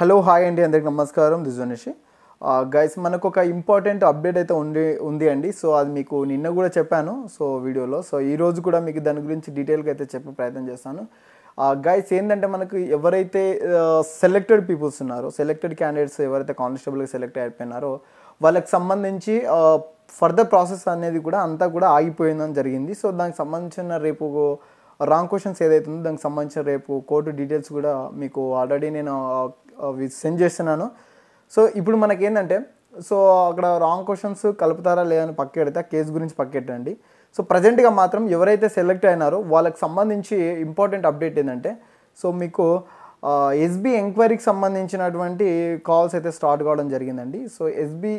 Hello hi అండి అందరికి నమస్కారం. దిస్ గైస్ మనకు ఒక ఇంపార్టెంట్ అప్డేట్ అయితే ఉంది ఉంది అండి. సో అది మీకు నిన్న కూడా చెప్పాను సో వీడియోలో. సో ఈ రోజు కూడా మీకు దాని గురించి డీటెయిల్గా అయితే చెప్పే ప్రయత్నం చేస్తాను. గైస్ ఏంటంటే మనకు ఎవరైతే సెలెక్టెడ్ పీపుల్స్ ఉన్నారో సెలెక్టెడ్ క్యాండిడేట్స్ ఎవరైతే కానిస్టేబుల్గా సెలెక్ట్ అయిపోయినారో వాళ్ళకి సంబంధించి ఫర్దర్ ప్రాసెస్ అనేది కూడా అంతా కూడా ఆగిపోయిందని జరిగింది. సో దానికి సంబంధించిన రేపు రాంగ్ క్వశ్చన్స్ ఏదైతే ఉందో దానికి సంబంధించిన రేపు కోర్టు డీటెయిల్స్ కూడా మీకు ఆల్రెడీ నేను సెండ్ చేస్తున్నాను. సో ఇప్పుడు మనకి ఏంటంటే సో అక్కడ రాంగ్ క్వశ్చన్స్ కలుపుతారా లేదని పక్కెడితే ఆ కేసు గురించి పక్కెట్టండి. సో ప్రజెంట్గా మాత్రం ఎవరైతే సెలెక్ట్ అయినారో వాళ్ళకి సంబంధించి ఇంపార్టెంట్ అప్డేట్ ఏంటంటే సో మీకు ఎస్బీ ఎంక్వైరీకి సంబంధించినటువంటి కాల్స్ అయితే స్టార్ట్ కావడం జరిగిందండి. సో ఎస్బీ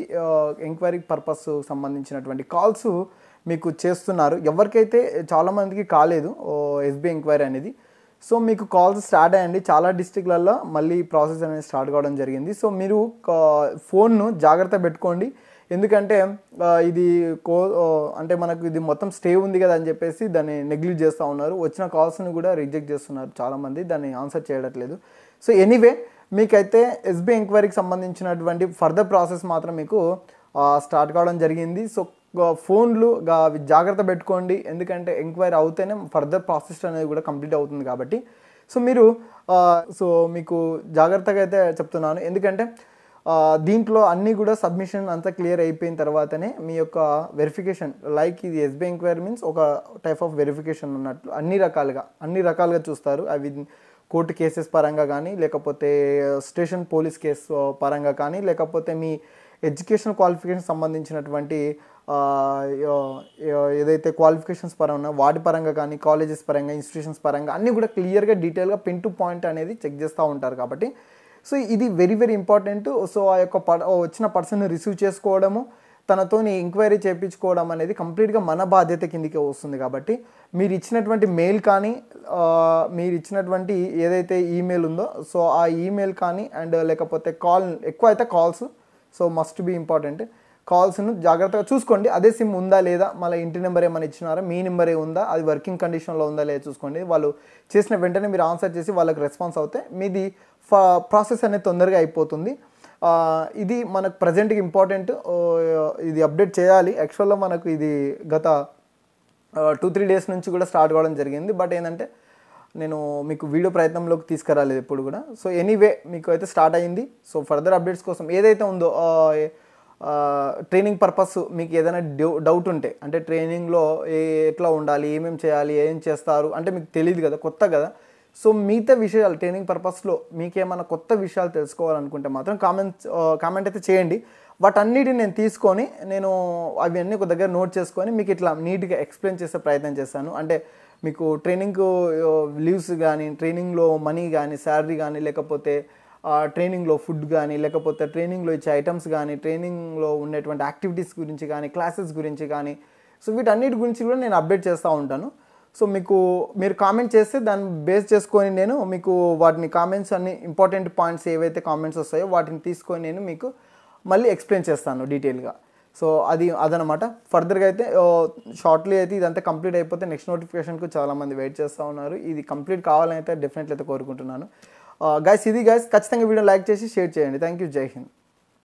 ఎంక్వైరీ పర్పస్ సంబంధించినటువంటి కాల్స్ మీకు చేస్తున్నారు. ఎవరికైతే చాలామందికి కాలేదు ఎస్బీ ఎంక్వైరీ అనేది సో మీకు కాల్స్ స్టార్ట్ అయ్యండి చాలా డిస్టిక్లలో మళ్ళీ ప్రాసెస్ అనేది స్టార్ట్ కావడం జరిగింది. సో మీరు ఫోన్ను జాగ్రత్త పెట్టుకోండి. ఎందుకంటే ఇది కో అంటే మనకు ఇది మొత్తం స్టే ఉంది కదా అని చెప్పేసి దాన్ని నెగ్లెక్ట్ చేస్తూ ఉన్నారు. వచ్చిన కాల్స్ని కూడా రిజెక్ట్ చేస్తున్నారు చాలామంది. దాన్ని ఆన్సర్ చేయట్లేదు. సో ఎనీవే మీకైతే ఎస్బీ ఎంక్వైరీకి సంబంధించినటువంటి ఫర్దర్ ప్రాసెస్ మాత్రం మీకు స్టార్ట్ కావడం జరిగింది. సో ఫోన్లు జాగ్రత్త పెట్టుకోండి. ఎందుకంటే ఎంక్వైరీ అవుతేనే ఫర్దర్ ప్రాసెస్ అనేది కూడా కంప్లీట్ అవుతుంది కాబట్టి. సో మీరు సో మీకు జాగ్రత్తగా అయితే చెప్తున్నాను. ఎందుకంటే దీంట్లో అన్నీ కూడా సబ్మిషన్ అంతా క్లియర్ అయిపోయిన తర్వాతనే మీ యొక్క వెరిఫికేషన్ లైక్ ఇది ఎస్బీ ఎంక్వైరీ మీన్స్ ఒక టైప్ ఆఫ్ వెరిఫికేషన్ ఉన్నట్లు అన్ని రకాలుగా అన్ని రకాలుగా చూస్తారు. అవి కోర్టు కేసెస్ పరంగా కానీ లేకపోతే స్టేషన్ పోలీస్ కేసు పరంగా కానీ లేకపోతే మీ ఎడ్యుకేషన్ క్వాలిఫికేషన్ సంబంధించినటువంటి ఏదైతే క్వాలిఫికేషన్స్ పరంగా ఉన్నా వాటి పరంగా కానీ కాలేజెస్ పరంగా ఇన్స్టిట్యూషన్స్ పరంగా అన్నీ కూడా క్లియర్గా డీటెయిల్గా పిన్ టు పాయింట్ అనేది చెక్ చేస్తూ ఉంటారు కాబట్టి సో ఇది వెరీ వెరీ ఇంపార్టెంట్ సో ఆ యొక్క వచ్చిన పర్సన్ రిసీవ్ చేసుకోవడము తనతో ఎంక్వైరీ చేయించుకోవడం అనేది కంప్లీట్గా మన బాధ్యత కిందికి వస్తుంది కాబట్టి మీరు ఇచ్చినటువంటి మెయిల్ కానీ మీరు ఇచ్చినటువంటి ఏదైతే ఈమెయిల్ ఉందో సో ఆ ఈమెయిల్ కానీ అండ్ లేకపోతే కాల్ ఎక్కువ అయితే calls so must be important కాల్స్ను జాగ్రత్తగా చూసుకోండి. అదే సిమ్ ఉందా లేదా మళ్ళీ ఇంటి నెంబర్ ఏమైనా ఇచ్చినారా? మీ నెంబరే ఉందా? అది వర్కింగ్ కండిషన్లో ఉందా లేదా చూసుకోండి. వాళ్ళు చేసిన వెంటనే మీరు ఆన్సర్ చేసి వాళ్ళకి రెస్పాన్స్ అవుతే మీది ప్రాసెస్ అనేది తొందరగా అయిపోతుంది. ఇది మనకు ప్రజెంట్కి ఇంపార్టెంట్. ఇది అప్డేట్ చేయాలి. యాక్చువల్గా మనకు ఇది గత టూ త్రీ డేస్ నుంచి కూడా స్టార్ట్ కావడం జరిగింది. బట్ ఏంటంటే నేను మీకు వీడియో ప్రయత్నంలోకి తీసుకురాలేదు ఎప్పుడు కూడా. సో ఎనీవే మీకు అయితే స్టార్ట్ అయ్యింది సో ఫర్దర్ అప్డేట్స్ కోసం ఏదైతే ఉందో ట్రైనింగ్ పర్పస్ మీకు ఏదైనా డౌట్ ఉంటే అంటే ట్రైనింగ్లో ఏ ఎట్లా ఉండాలి ఏమేమి చేయాలి ఏం చేస్తారు అంటే మీకు తెలియదు కదా కొత్త కదా. సో మిగతా విషయాలు ట్రైనింగ్ పర్పస్లో మీకేమైనా కొత్త విషయాలు తెలుసుకోవాలనుకుంటే మాత్రం కామెంట్ కామెంట్ అయితే చేయండి. వాటన్నిటిని నేను తీసుకొని నేను అవన్నీ ఒక దగ్గర నోట్ చేసుకొని మీకు ఇట్లా నీట్గా ఎక్స్ప్లెయిన్ చేసే ప్రయత్నం చేస్తాను. అంటే మీకు ట్రైనింగ్ లీవ్స్ కానీ ట్రైనింగ్లో మనీ కానీ శాలరీ కానీ లేకపోతే ట్రైనింగ్లో ఫుడ్ కానీ లేకపోతే ట్రైనింగ్లో ఇచ్చే ఐటమ్స్ కానీ ట్రైనింగ్లో ఉండేటువంటి యాక్టివిటీస్ గురించి కానీ క్లాసెస్ గురించి కానీ సో వీటన్నిటి గురించి కూడా నేను అప్డేట్ చేస్తూ ఉంటాను. సో మీకు మీరు కామెంట్ చేస్తే దాన్ని బేస్ చేసుకొని నేను మీకు వాటిని కామెంట్స్ అన్ని ఇంపార్టెంట్ పాయింట్స్ ఏవైతే కామెంట్స్ వస్తాయో వాటిని తీసుకొని నేను మీకు మళ్ళీ ఎక్స్ప్లెయిన్ చేస్తాను డీటెయిల్గా. సో అది అదనమాట. ఫర్దర్గా అయితే షార్ట్లీ అయితే ఇదంతా కంప్లీట్ అయిపోతే నెక్స్ట్ నోటిఫికేషన్కు చాలామంది వెయిట్ చేస్తూ ఉన్నారు. ఇది కంప్లీట్ కావాలని అయితే డెఫినెట్లీ అయితే కోరుకుంటున్నాను. గైస్ ఇది గైస్ ఖచ్చితంగా వీడియో లైక్ చేసి షేర్ చేయండి. థ్యాంక్ యూ జై హింద్.